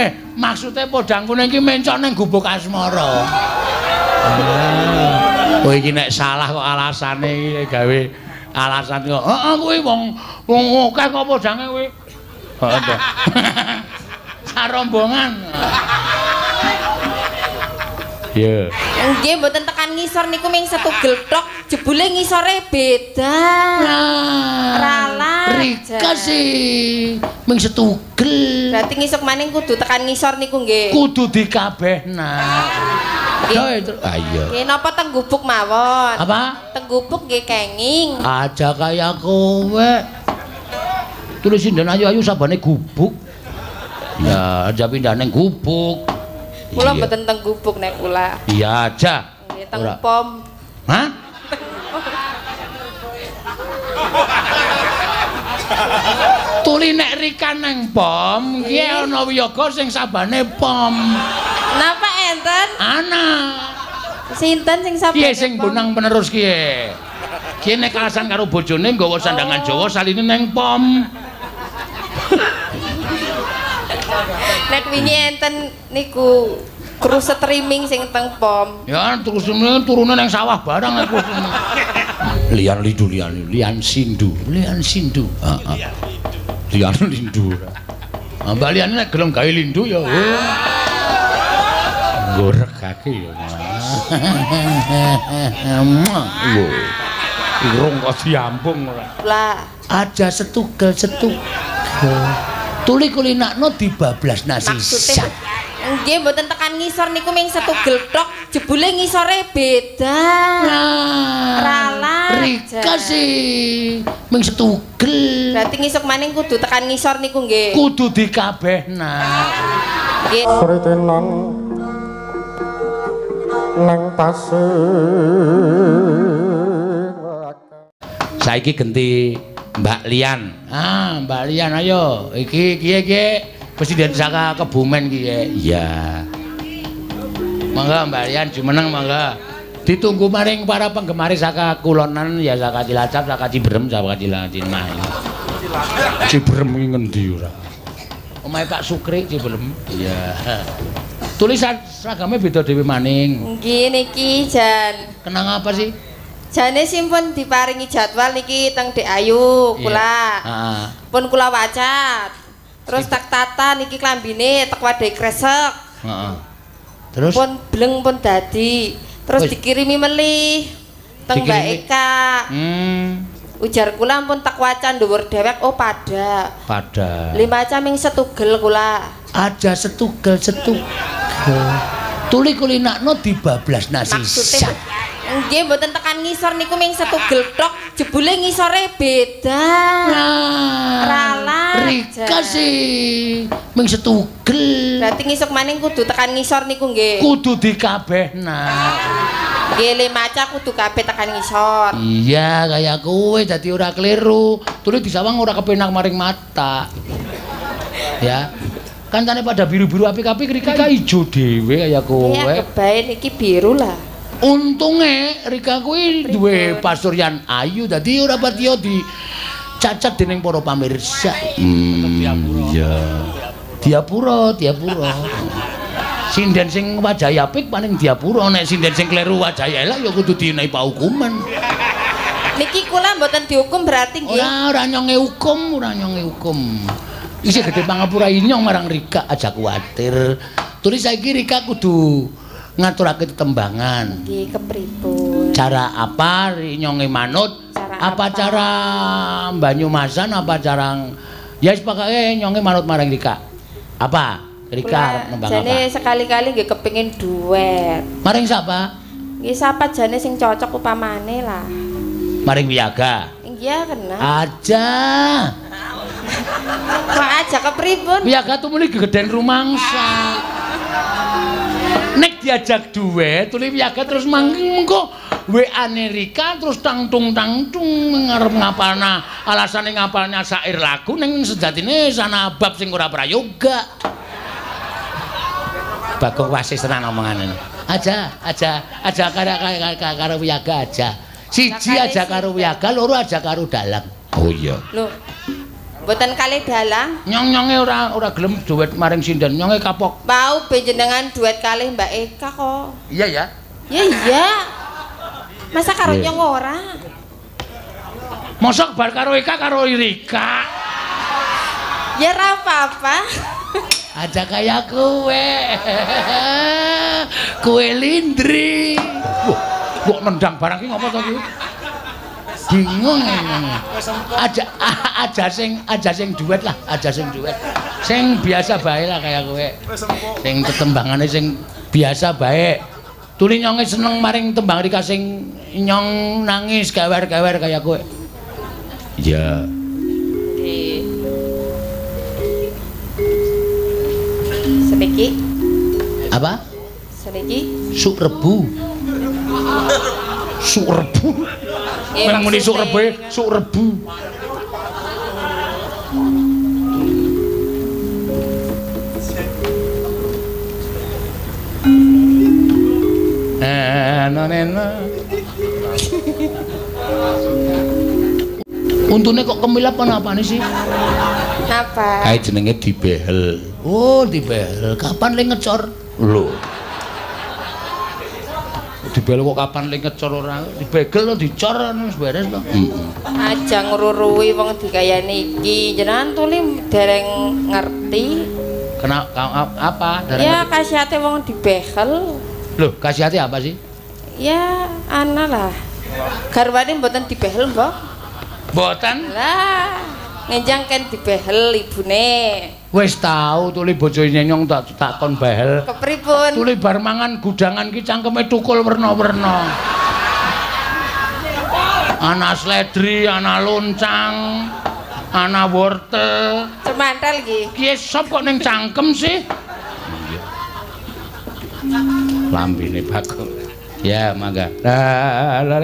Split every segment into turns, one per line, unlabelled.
Eh, maksude podang kuning iki mencok ning gubuk asmara. Ah. Oh iki nek salah kok alasane iki gawe alasan kok. Heeh kuwi wong wong akeh kok podange kuwi. Heeh to. Sarombongan. Iya.
Nggih mboten tekan ngisor niku ming setugel tok, jebule ngisore beda. Ralah.
Rika sih ming setugel.
Berarti ngisuk maning kudu tekan ngisor niku nggih.
Kudu dikabehna. Yo itu. Ah iya.
Nggih napa teng gubuk mawon?
Apa?
Teng gubuk nggih kenging.
Aja kaya kowe. Tulis sinden ayu-ayu sabane gubuk. Ya, aja pindah ning gubuk.
Kula
Iya.
mboten teng gubuk nek kula.
Iya aja.
Teng
Ora.
pom.
Hah? Tuli nek Rika neng pom, ki ana wiyaga sing sabane pom.
Napa enten?
Ana.
Sinten sing sapa?
Piye sing bonang penerus kiye? Kiye nek kalasan karo bojone nggawa sandangan Jawa saline neng pom.
Nek wingi enten niku kru streaming sing teng pom.
Ya terus turune neng sawah barang aku. Lian lindu lian lian sindu, lian sindu. Heeh. Lian lindu. Ah, Mbak Lian nek gelem gawe lindu ya. eh. Gorekake ya. Wo. Irung kok diambung ora.
Lah,
Aja setugel setugel. Tuli kulinakno dibablas nasi
maksudnya. Nggih mboten tekan ngisor niku ming setugel tok, jebule ngisore beda. Ralah.
Rika sih ming setugel.
Berarti ngisuk maning kudu tekan ngisor niku nggih.
Kudu dikabehna.
Nggih.
Pritenan nang tasih
Saiki genti Mbak Lian. Ah, Mbak Lian ayo. Iki kiye kiye presiden saka Kebumen kiye. Iya. Mangga Mbak Lian jumeneng mangga. Ditunggu maring para penggemar saka Kulonan ya saka Cilacap, saka Ciberem, saka Cilacap. Ciberem iki ngendi ora? Omahe Pak Sukri Ciberem. Iya. Tulisan seragamnya beda dhewe maning.
Nggih niki jan.
Kenang apa sih?
Jane simpun diparingi jadwal niki teng Dek Ayu kula.
Heeh.
Pun kula wacat. Terus tak tata niki klambine tek wadai kresek.
Heeh. Terus
Pun bleng pun dadi. Terus
Wis.
dikirimi melih teng Mbak? Eka.
hmm
Ujar kula pun tak wacan dhuwur dewek oh pada.
pada
Lima jam ming setugel kula.
aja setugel setugel tuli kulinakno dibablas nasi
Maksudnya Nggih mboten tekan ngisor niku ming setugel tok, jebule ngisore beda. Ralah.
Rika sih ming setugel
Berarti ngisuk maning kudu tekan ngisor niku nggih.
kudu dikabehna
Nggih le maca kudu kabeh tekan ngisor.
iya kaya kowe dadi ora keliru tuli disawang ora kepenak maring mata ya kancane pada biru-biru apik-apik Rika ijo dhewe kaya kowe
Iya kebae niki biru lah.
Untunge Rika kuwi duwe pasuryan ayu dadi ora patiya di cacat dening para pamirsa. Hmm, iya. Diapura, diapura. Sinden sing wajahe apik paling diapura nek sinden sing kleru wajahe elek ya kudu dienai paukuman.
Niki kula mboten dihukum berarti nggih.
Ora ora nyonge hukum, ora nyonge hukum. Isih gede pangapura inyong marang Rika aja kuwatir. Tulis saiki Rika kudu ngaturake tetembangan.
Nggih kepripun?
cara apa nyonge manut
Cara
apa,
apa?
cara Banyumasan apa cara ya wis pokoke nyonge manut marang Rika apa Rika arep nembang
jane
apa
sekali-kali nggih kepengin duet.
maring sapa
Nggih sapa jane sing cocok upamane lah.
maring Wiyaga
Iya kena.
aja
Kok aja kepripun?
Wiyaga tuh muni gegeden rumangsa nek diajak duet tuli Wiyaga terus mangking engko WA-ne Rika terus tangtung tangtung ngarep ngapalna alasane ngapalnya syair lagu ning sejatine sana bab sing ora prayoga Bagong wasis tenan omongane. Aja, aja, aja karo karo- karo aja. Siji aja karo. Wiyaga, loro aja karo dalang. Oh iya.
Loh, Mboten kalih dalang.
Nyong-nyonge ora ora gelem duet maring sinden, nyonge kapok.
Mau benjenengan duet kalih Mbak Eka kok.
Iya ya.
Ya iya. Masa karo
Iya.
nyong ora?
Mosok bar karo Eka karo Irika.
Ya ora apa-apa.
Aja kaya kowe. kowe Lindri. Wah, kok nendang barang ki ngopo to ki? Bingung. Aja a- aja sing aja sing duet lah, aja sing duet. Sing biasa bae lah kaya kowe. Sing tetembangane sing biasa bae. Tuli nyonge seneng maring tembang Rika sing nyong nangis gawer-gawer kaya kowe. Iya.
Nggih. Seniki,
Apa?
seniki.
Suk rebu.
Nggih,
Meng muni suk rebu, suk rebu. Untune kok kemilap apa nih sih?
Napa?
Kae jenenge dibehel. Oh, dibehel. Kapan le ngecor? Lho. Dibehel kok kapan le ngecor ora? Dibegel to dicor wis beres to. Heeh.
Aja ngruruwi wong dikayani iki. Jenengan tuli dereng ngerti.
Kena apa? Darah
Ya kasihate wong dibehel.
Loh, hati apa sih?
Ya ana lah. Garwane mboten dibehel, Mbok.
Mboten.
Lah, ngenjang kan dibehel ibune.
Wis tau tuli bojo nyenyong tak takon behel.
Kepripun?
Tuli bar mangan gudangan ki cangkeme tukul werna-werna. Ana sledri, ana loncang, ana wortel.
Cemantel iki.
Kiye sop kok ning cangkem sih? Lambene bagus. Ya, mangga. La. la.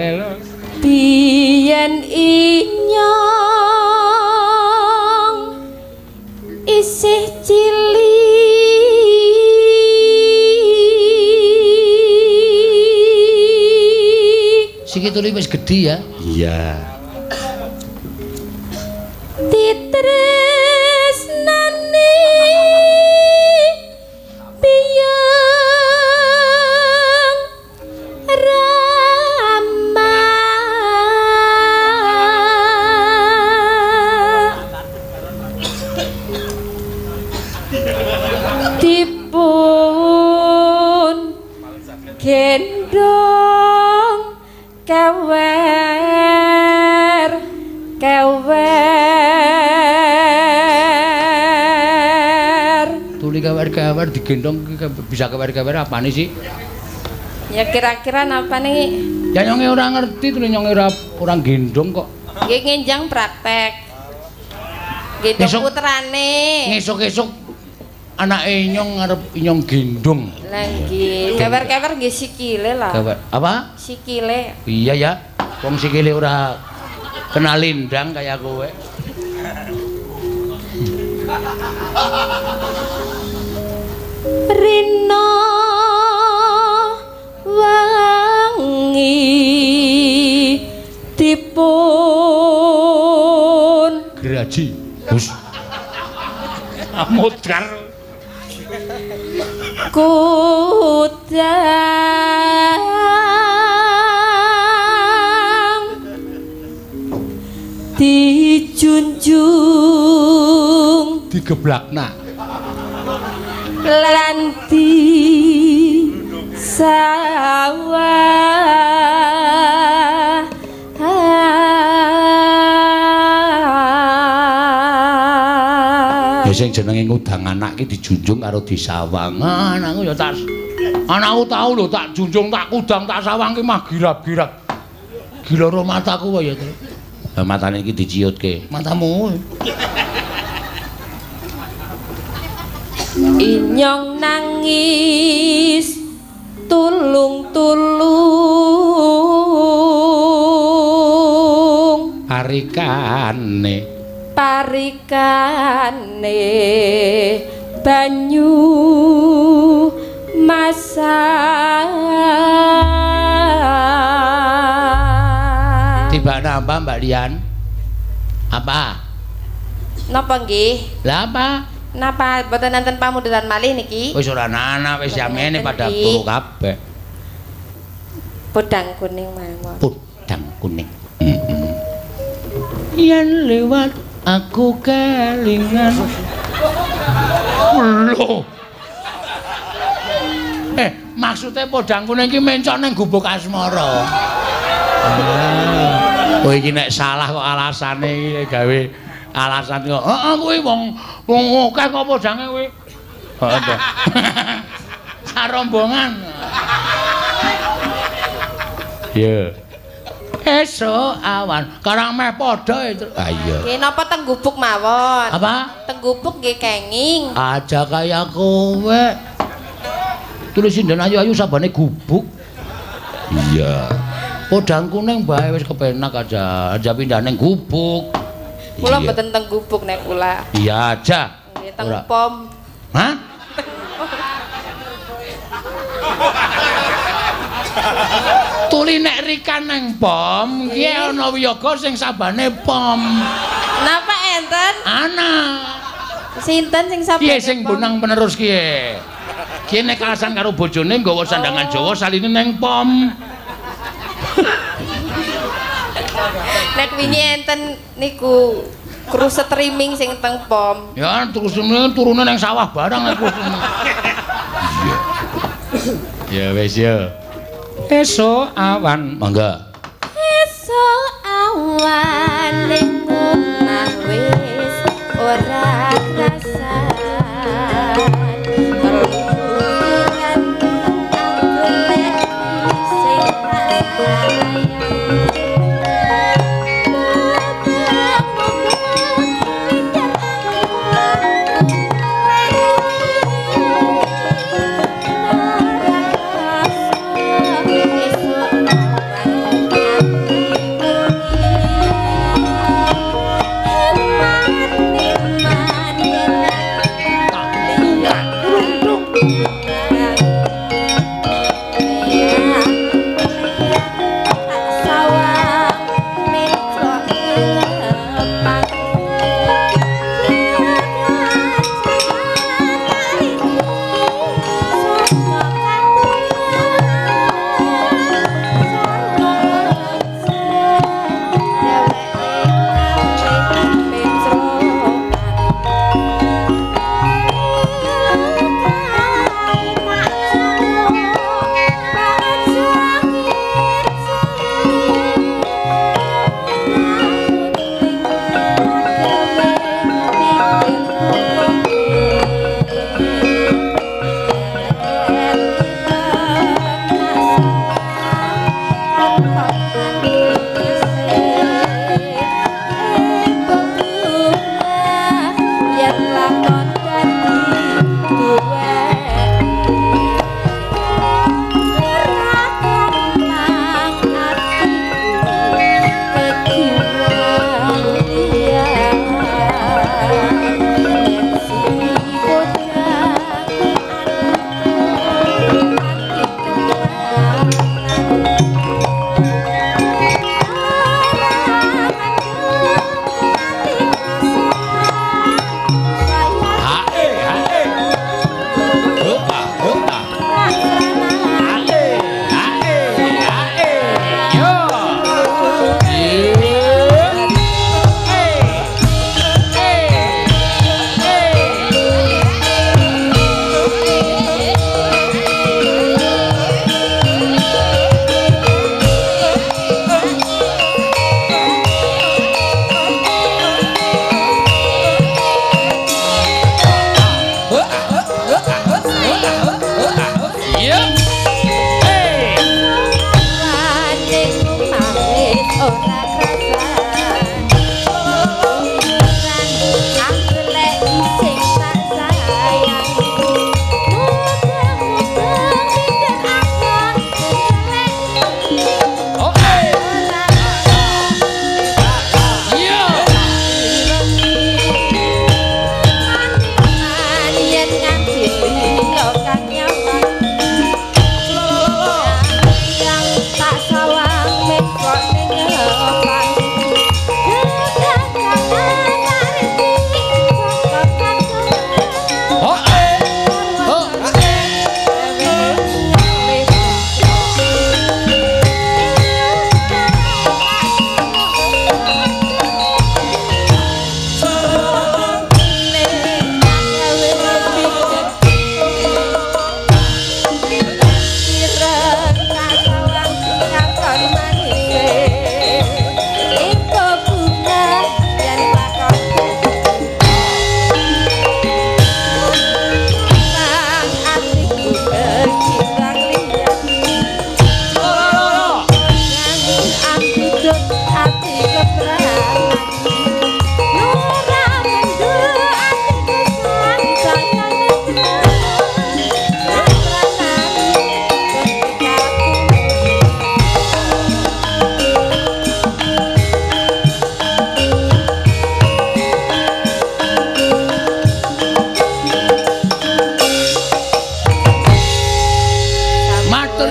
Biyen inyong isih cilik
Siki tuli wis gedhi ya. Iya.
ditresnani
Tuli kawer-kawer digendong ki ke- bisa kawer-kawer apane sih?
ya kira-kira napa nih
Ya nyonge ora ngerti tuli nyonge ora ora gendong kok.
Nggih ngenjang praktek gendong putrane
Ngesuk-esuk anake nyong ngarep nyong gendong.
lagi kewer-kewer nggih sikile lah
Kawer apa?
sikile
Iya ya. Wong sikile ora kenal lindang kaya kowe.
Rina wangi dipun
Geraji. Hus. Amudar.
kudang dijunjung
Digeblakna.
Lan sawah
Ya sing jenenge ngudang anak ki dijunjung karo disawang. Ah, Anakku ya tak Anakku tau lho tak junjung tak kudang tak sawang ki mah girap-girap. Gila ro mataku kok ya. Lah matane iki diciutke. Matamu.
Inyong nangis tulung tulung
Arikane.
parikane banyu masak
Tiba nambah Mbak Lian. Apa?
Napa nggih?
Lah apa?
Napa boten nanten pamundutan malih niki?
Wis ora ana wis yamene pada
Ngerti.
turu kabeh.
Bodang kuning mawon.
Pudang kuning. Heeh. Yen lewat aku kelingan. Lho. Eh, maksudnya podang kuning iki mencok ning gubuk asmara. Ah. Oh iki nek salah kok alasane iki gawe alasan kok. Heeh kuwi wong wong akeh kok podange kuwi. Heeh to. Sarombongan. Iya. Esok awan, karang meh padha itu. Ah iya.
Nggih napa teng gubuk mawon?
Apa?
Teng gubuk nggih kenging.
Aja kaya kowe. Tulis sinden ayu-ayu sabane gubuk. Iya. Podang kuning bae wis kepenak aja. Aja pindah ning gubuk.
Kula mboten teng gubuk nek kula.
Iya aja.
Nggih teng pom.
Hah? Tuli nek Rika neng pom, ki ana wiyaga sing sabane pom.
Napa enten?
Ana.
Sinten sing sampe?
Piye sing bonang penerus kiye? Kiye nek alasan karo bojone nggawa sandangan Jawa saline neng pom.
Nek wingi enten niku kru streaming sing teng pom.
Ya terus ini turune neng sawah barang aku. Iya. Ya wis ya. Esok awan. Mangga.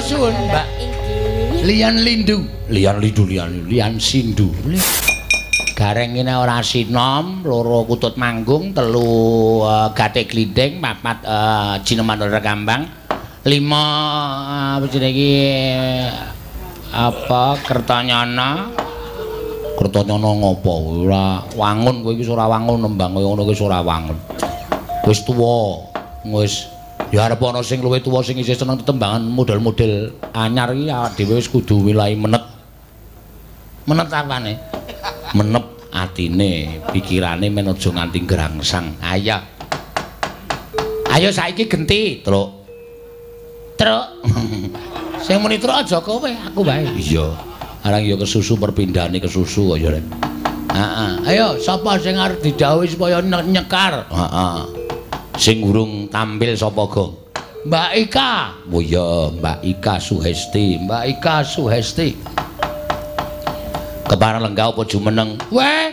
Suwun, Mbak. Lian lindu, lian lindu, lian lian sindu. Gareng ini ora sinom, loro kutut manggung, telu uh, gatek glinding, papat uh, rekambang, lima apa jenenge apa kertanyana kertanyana ngopo? Ora wangun kowe iki ora wangun nembang kowe ngono iki ora wangun. Wis tuwa wis ya arep ana sing luwih tuwa sing isih seneng tetembangan model-model anyar iki awak dhewe wis kudu wilahi menet. Menet apane? Menep atine pikirane men aja nganti grangsang. Ayo. Ayo saiki genti truk. Truk. Sing muni truk aja kowe aku wae. Iya. Arang ya kesusu perpindahane kesusu kok ya rek. Heeh. Ayo sapa sing arep didhawuhi supaya nyekar? Heeh sing urung tampil sapa gong Mbak Ika. Oh iya Mbak Ika Suhesti. Mbak Ika Suhesti. Keparang lenggah apa jumeneng? Weh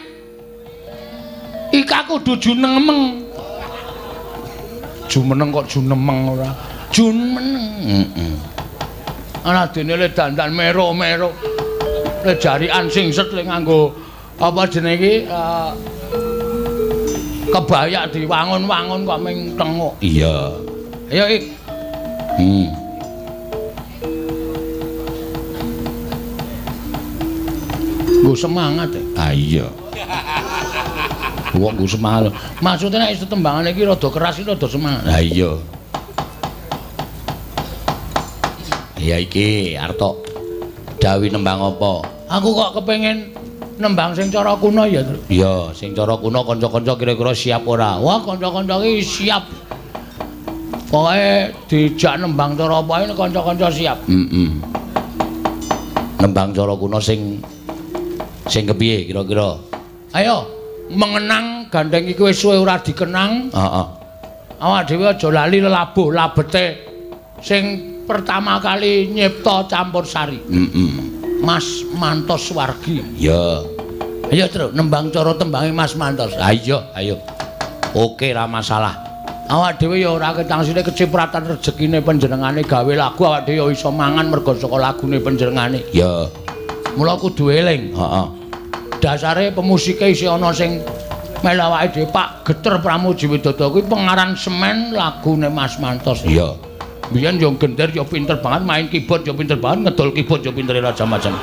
Ika kudu junemeng. Jumeneng kok junemeng ora? Jumeneng. Heeh ana dene le dandan mero-mero le jarian sing set le nganggo apa jenenge iki? Uh, kebaya diwangun-wangun kok ming tengok iya ayo ik hmm Gue semangat ya? Ah iya. Wong gue semangat. Maksudnya nek tetembangan iki rada keras iki rada semangat. Ah iya. Ya iki Arto. Dawi nembang apa? Aku kok kepengen nembang sing cara kuno ya, Tru. Iya, sing cara kuno kanca-kanca kira-kira siap ora? Wah, kanca-kanca iki siap. Pokoke dijak nembang cara apa ini kanca-kanca siap. Heeh. Nembang cara kuno sing sing kepiye kira-kira? Ayo, mengenang gandeng iki wis suwe ora dikenang. Heeh. Awak dhewe aja lali lelabuh labete sing pertama kali nyipta campur sari. Heeh. Mas Mantos Wargi. Ya. Ayo, Tru, nembang cara tembange Mas Mantos. Ha iya, ayo. Oke, ra masalah. Awak dhewe ya ora ketangsine kecipratan rejekine panjenengane gawe lagu awak dhewe ya iso mangan mergo saka lagune panjenengane. Ya. Mula kudu eling. Heeh. Dasare pemusike isih ana sing melu awake dhewe Pak Geter Pramuji Widodo kuwi pengaran semen lagune Mas Mantos. Iya. Biyen yo gender yo pinter banget main keyboard yo pinter banget ngedol keyboard yo pinter Raja Macan.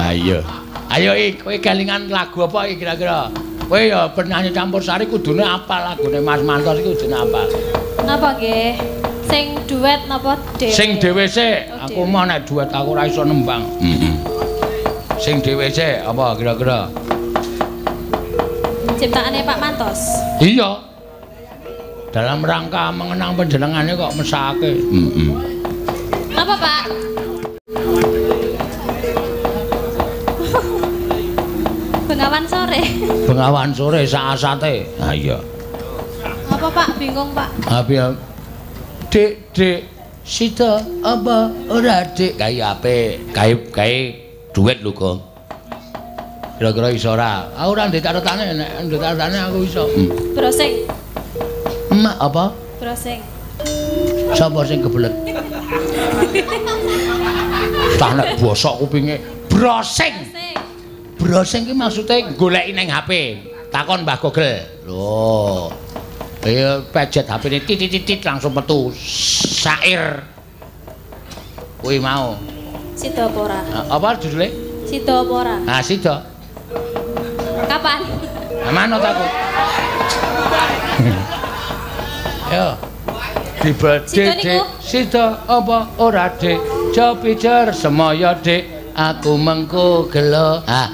Ayo. Ayo iki kowe kelingan lagu apa iki kira-kira? Kowe ya penyanyi campur sari kudune apa lagune Mas Mantos iki kudune apa?
Napa nggih? Sing duet napa dhewe?
Sing dhewe sik,
Oh,
aku mau nek duet aku ora iso nembang. Heeh. Sing dhewe sik apa kira-kira?
Ciptaane Pak Mantos.
Iya. Dalam rangka mengenang panjenengane kok mesake. Heeh.
Napa, Pak? Bengawan sore.
Bengawan sore saasate. Ha iya.
Apa, Pak? Bingung, Pak.
Abi Dik, Dik, sida apa ora Dik? Kae apik, kae kae duet lho, Kong. Kira-kira iso ora? Aku ora ndek catetane, nek ndek catetane aku iso. Hmm.
Brosing.
Emak apa?
Brosing.
Sapa sing kebelet? Tah nek bosok kupinge. Brosing. Browsing ki maksude goleki ning HP. Takon Mbah Google. Lho. Iya pejet HP-ne titit-titit langsung metu syair. Kuwi mau.
Sida apa ora?
Apa judule?
Sida apa ora?
Ah, sida.
Kapan?
Nah, manut aku. Yo. Dibede
Sida niku?
dik, sida apa ora dik? Jawab pijer semaya dik, aku mengko gelo. Ah.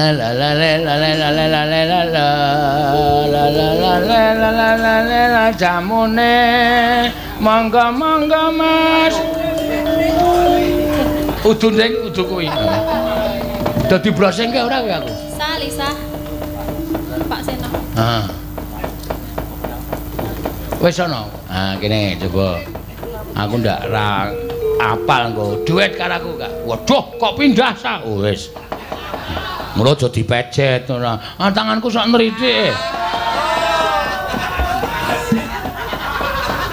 La la la la la la la la la la la la la la la la la la la la jamune mangga mangga mas udu ning udu kuwi dadi brosing ke ora kowe aku
Salisa. Pak Seno.
Ah. wis ana ah kene coba. Aku ndak ra apal nggo duit karo aku gak? Waduh kok pindah sa? Oh wis. Mula aja dipecet ora ah, tanganku sok nritik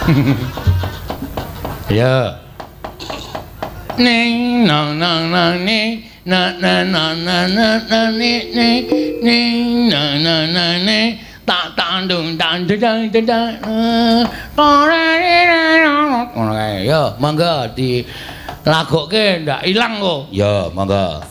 ya. Ning nang nang nang ni na na na na na na ni ni ning na na na ni. tak tak dung dang dang dang ngono kae ya monggo di lagoke ndak ilang kok ya monggo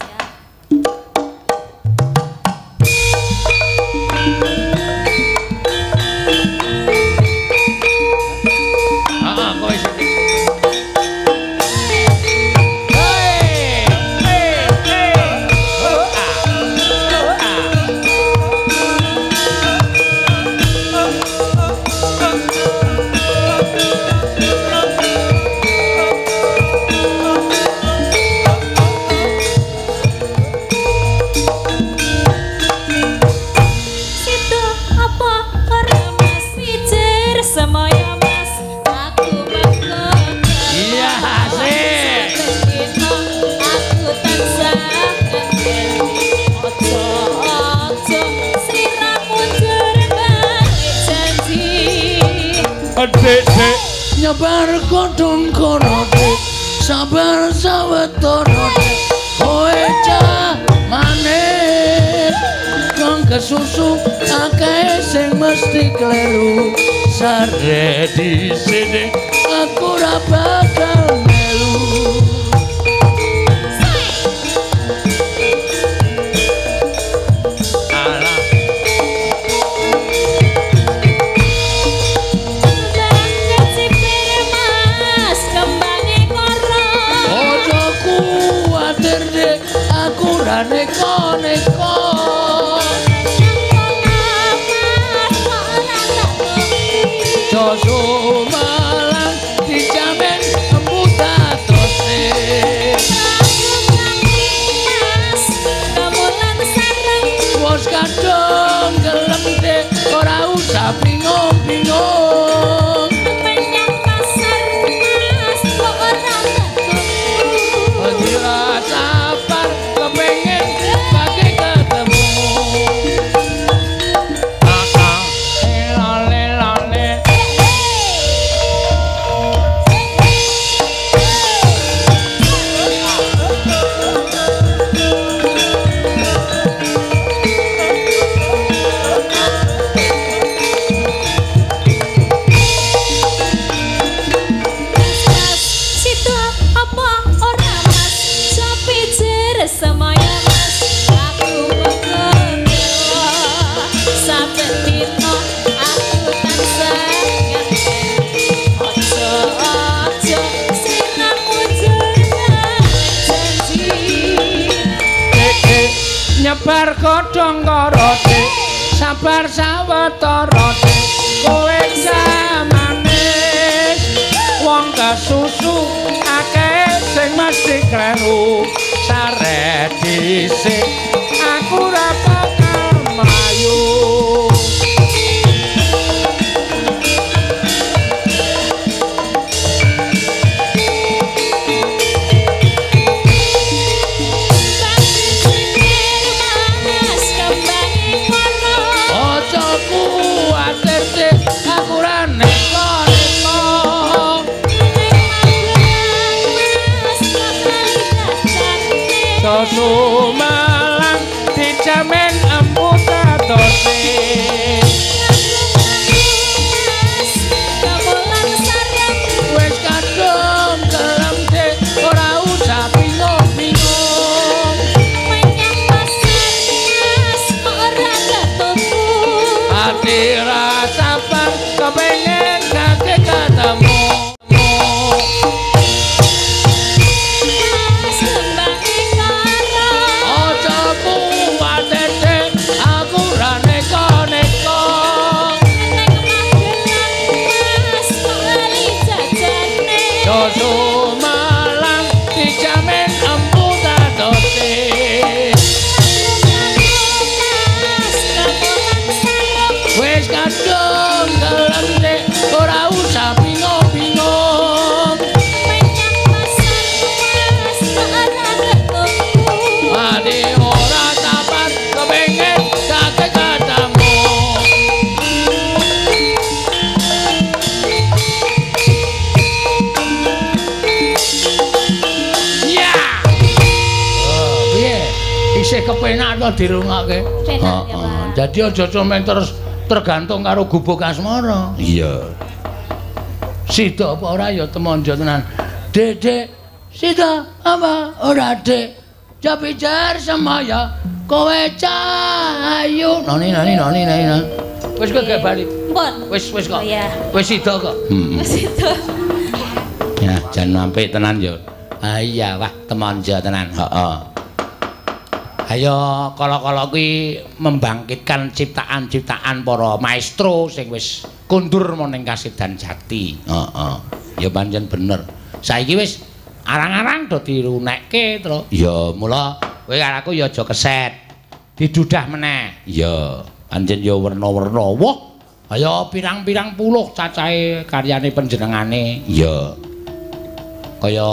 neko neko sabar godhong karote sabar sawetara kowe samane wong kesusu akeh sing mesti krenu sare
dise
Dadi aja cuma terus tergantung karo gubuk asmara. Iya. Sida apa ora ya temonjo tenan. Dek, Dek. Sida apa ora, Dek? Japijar semaya kowe cahayu. Noni noni noni noni. noni. Wis kok gak bali.
Pun.
Wis wis kok.
Oh, iya.
Wis sida kok. Heeh.
Wis itu.
Ya, jan nampik tenan yo. Ah iya, wah temonjo tenan. Heeh. Ayo kala-kala kuwi membangkitkan ciptaan-ciptaan para maestro sing wis kundur ning kasidan jati. Heeh. Ya pancen bener. Saiki wis arang-arang do dirunekke terus. Ya mula kowe karo aku ya aja keset. Didudah meneh. Ya, pancen ya werna-werna. Wah, ayo pirang-pirang puluh cacahe karyane panjenengane. Ya. Kaya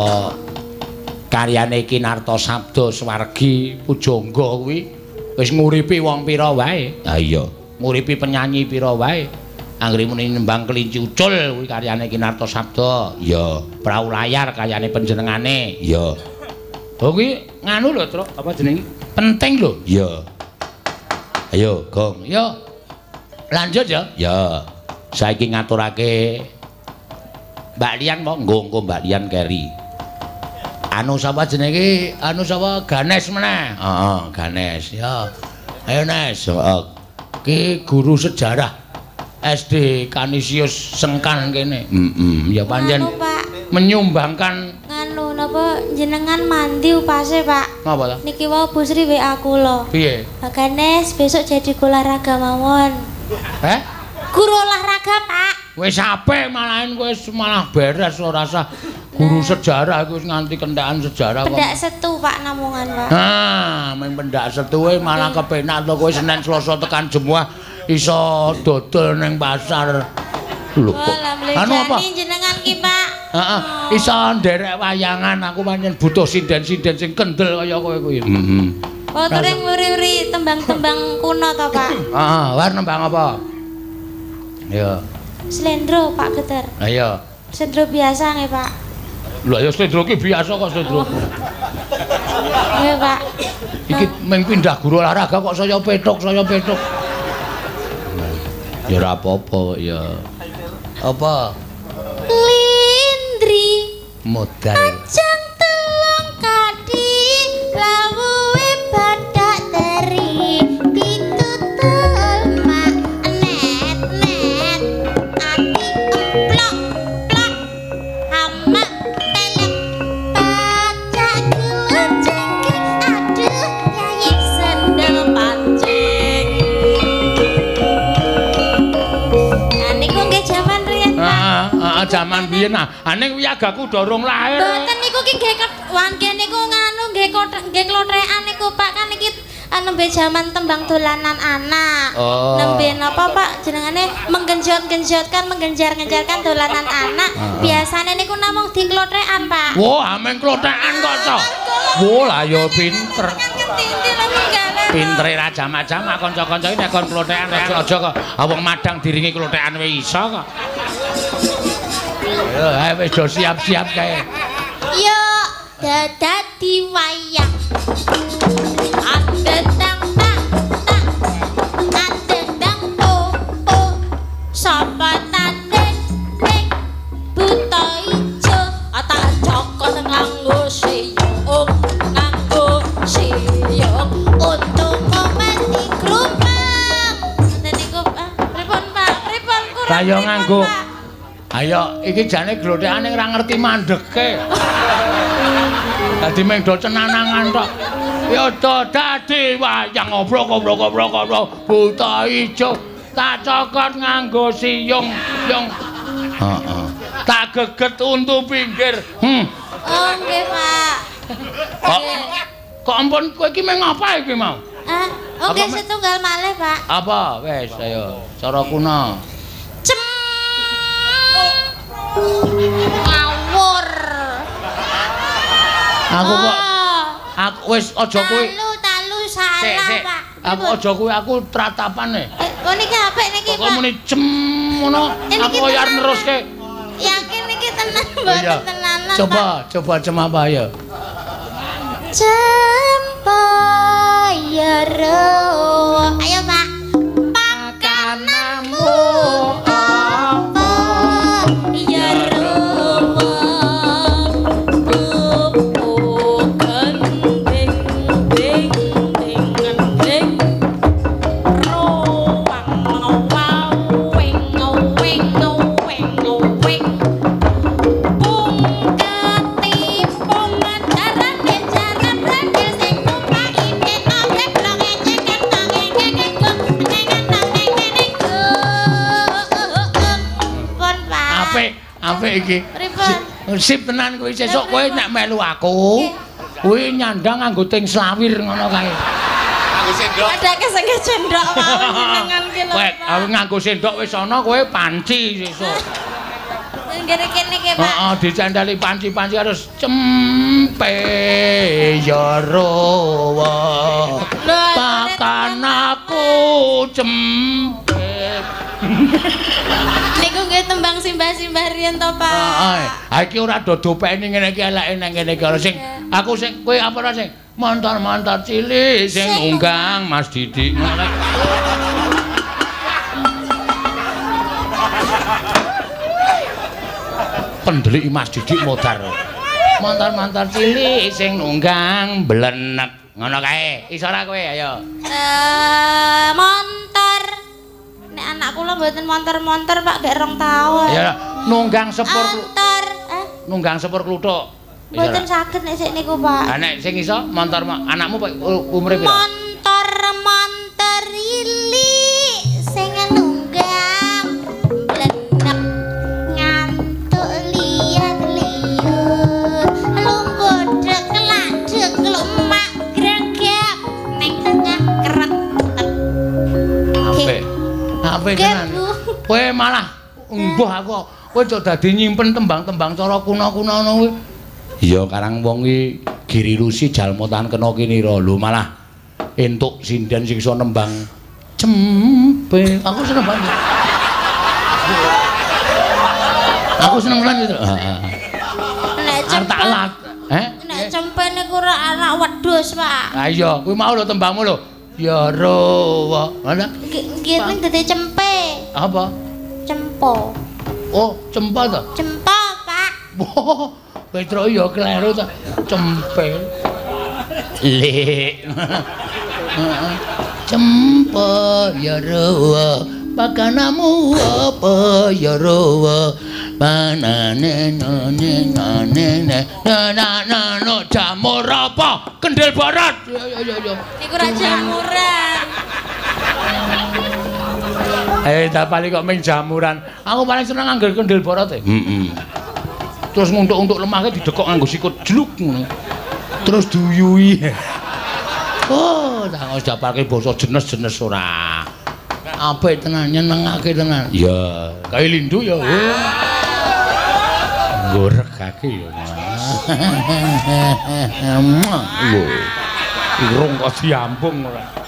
karyane Kinarto Sabda Swargi Pujangga kuwi wis nguripi wong pira wae. Ha iya, nguripi penyanyi pira wae. Anggere muni nembang kelinci ucul kuwi karyane Kinarto Sabda. Iya, prau layar karyane panjenengane. Iya. Oh kuwi nganu lho, Truk, apa jenenge? Penting lho. Iya. Ayo, Gong. Yo. Lanjut ya. Ya. Saiki ngaturake Mbak Lian mau nggo Mbak Lian keri. Anu sapa jenenge? Anu sapa? Ganes meneh. Heeh Ganes ya. Ayo Nes. Heeh. Ki guru sejarah SD Kanisius Sengkan kene. Heeh ya pancen
Anu, Pak.
menyumbangkan
Nganu napa? Jenengan mandi upase, Pak?
apa ta?
Niki wau Bu Sri WA kula.
piye?
Baganes besok jadi olahraga mawon.
eh
Guru olahraga, Pak.
Wis apik malahan kowe wis malah beres ora usah guru sejarah iku wis nganti kentekan sejarah kok
Pendak setu, Pak namungan, Pak.
Nah, ming pendak setuwe malah kepenak to kowe Senin Selasa tekan Jumat iso dodol ning pasar. Lho kok. Anu apa?
Jenengan ki, Pak.
Heeh, iso nderek wayangan aku pancen butuh sinden-sinden sing kendel kaya kowe kuwi. Heeh.
Oh, tereng wuri-wuri tembang-tembang kuno to, Pak.
Heeh, war nembang apa? Ya,
Slendro, Pak Geter.
ayo.
Slendro biasa nggih, Pak.
Lho ya sedro ki biasa kok sedro.
Nggih, Pak.
Iki ming pindah guru olahraga kok saya petuk, saya petuk. Ya ora apa-apa ya. Apa?
Lindri
Modal.
Jang
biyen nah. Ane kuwi agaku dorong lahir.
Mboten niku ki nggih ket- wan nggih niku nganu nggih nggih klotrekan niku Pak kan iki nembe jaman tembang dolanan anak.
Oh.
Nembe napa Pak jenengane menggenjot-genjotkan menggenjar-genjarkan dolanan anak. Biasane niku namung diklotrekan Pak.
Wah, ameng klothekan kok, Cok. Wah, lah ya pinter. Pintere ra jamak-jamak kanca-kanca iki nek kon klothekan aja kok. Ah wong madang diringi klothekan wis iso kok. Ayo, wis do siap-siap kae.
Yo dadadi wayang. Adendang tak tak adendang oh oh sapa tanding ning buta ijo ata joko nganggo siyung nganggo siyung untuk komedi krupang. Dan niku ah, pripun Pak? Pripun kurang? Pripun,
nganggo. Ayo, iki jane glothekane ora ngerti mandeke. Dadi meng do cenanangan tok. Ya do dadi wayang obrok obrok obrok obrok buta ijo tak cokot nganggo siyung yung. Heeh. Tak geget untu pinggir. Hmm.
Oh nggih Pak.
Kok kok ampun kowe iki meng apa iki mau?
Ah, oke
Ma?
setunggal malih, Pak.
Apa? Wes ayo cara kuno.
Cem. Ngawur.
Aku kok
Oh,
aku wis aja kowe
Talu, talu salah,
sik.
Pak.
Aku aja kowe aku tratapane.
Eh, oh niki apik niki,
Kok
Pak.
muni cem ngono.
Ini
Aku
kita
koyo
nang-
neruske.
Yakin niki tenan
Oh,
mboten
iya.
tenanan,
Coba, coba cem apa ya?
Ya ro ayo pak
iki.
Pripun?
sip tenan kuwi sesuk kowe nek melu aku kuwi nyandang nganggo ting slawir ngono kae.
Adake sing cendok mau jenengan ki lho.
kowe aku nganggo sendok wis ana kowe panci sesuk.
Nggih kene ki Pak.
heeh dicandali panci-panci harus cempe ya rowo pakan aku cempe
Niku nggih tembang simbah-simbah riyen to, Pak.
Heeh. Ha iki ora dodopeni ngene iki eleke nang ngene iki sing aku sing kowe apa ora sing montor-montor cilik sing
Sing
unggang Mas Didik. Pendelik Mas Didik modar. Montor-montor cilik sing nunggang blenek ngono kae. Iso ora kowe ayo.
Eh. Nek anak kula mboten montor-montor, Pak, gak rong taun.
Ya nunggang sepur
Montor. Eh,
nunggang sepur kluthuk.
Mboten saged nek sik niku, Pak.
Ha nek sing iso montor mo- anakmu Pak, umure piro?
Montor montor ili Nggih,
tenan. Kowe malah mbuh aku. Kowe cok dadi nyimpen tembang-tembang cara kuno-kuno ngono kuwi. Iya, karang wong iki giri rusi jalmotan kena kinira lho malah entuk sinden sing iso nembang cempe. Aku seneng banget. Aku seneng banget itu. Heeh.
nek
Arep tak
cempe
lat. Eh?
nek cempe niku ora anak wedhus Pak
Ha iya, kuwi mau lho tembangmu lho. Ya rowo. Mana?
Nggih nggih ning dadi cempe
Apa?
cempo
Oh, cempa to.
cempo Pak
Wah, Petro ya kleru ta. Cempe. Lek. Heeh. Cempe ya rawa. Pakanamu apa ya rawa. Panane nane nane na na na no jamur apa? Kendel barat. Ya ya ya ya.
niku ra jamuran
Eh, tak paling kok ming jamuran. Aku paling seneng anggar kendel barat e. Heeh. Terus nguntuk-untuk lemahke didekok nganggo sikut jeluk ngono. Terus duyui. Oh, tak wis dapalke basa jenes-jenes ora. Apik tenan nyenengake tenan. Ya, kae lindu ya. Gorekake ya. Lho. Irung kok diambung ora.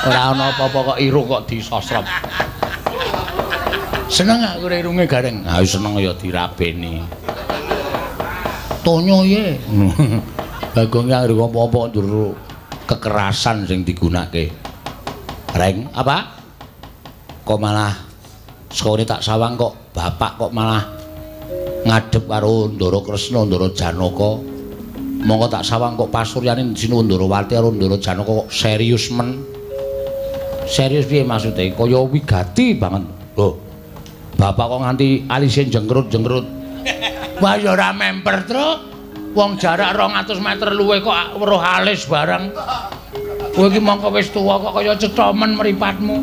Ora ana apa-apa kok irung kok disosrop. Seneng aku irunge gareng. Ha seneng ya dirabeni. Tonyo ye. Bagong yang ada apa-apa njero kekerasan sing digunake. Reng, apa? Kok malah sekone tak sawang kok bapak kok malah ngadep karo Ndara Kresna, Ndara Janaka. Monggo tak sawang kok pasuryane Sinu Ndarawati karo Ndara Janaka kok serius men. Serius piye maksude? Kaya wigati banget. Loh. Bapak kok nganti alise jengkrut-jengkrut. Wah ya ora memper, Truk. Wong jarak 200 meter luwe kok weruh alis barang. Kowe iki mongko wis tuwa kok kaya cethomen mripatmu.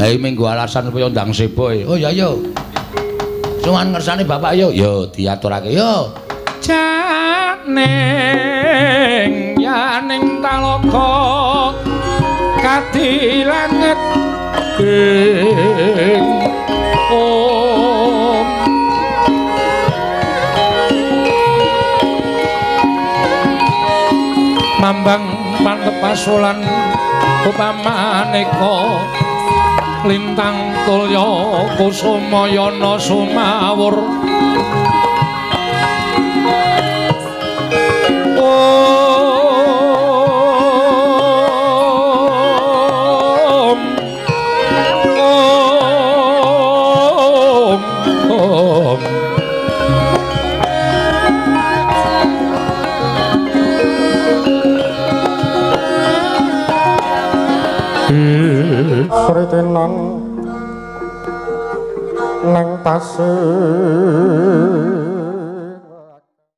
Ha iki minggu alasan supaya ndang sebo. e. Oh ya yo. Cuman ngersane bapak yo, yo diaturake yo. Janing yaning talaka kadilanget ing om. Mambang pantepasulan upamaneka lintang tulya kusumayana sumawur
Sritenan neng pasir